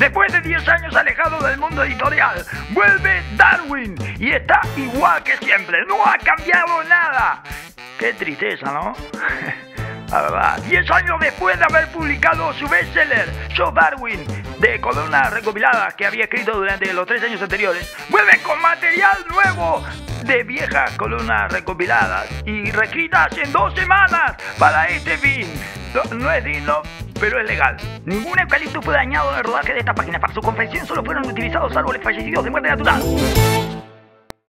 Después de 10 años alejado del mundo editorial, vuelve Darwin y está igual que siempre. No ha cambiado nada. Qué tristeza, ¿no? La verdad, 10 años después de haber publicado su bestseller, Yo Darwin, de columnas recopiladas que había escrito durante los tres años anteriores, vuelve con material nuevo de viejas columnas recopiladas y reescritas en dos semanas para este fin. No, no es digno, pero es legal. Ningún eucalipto fue dañado en el rodaje de esta página. Para su confección solo fueron utilizados árboles fallecidos de muerte natural.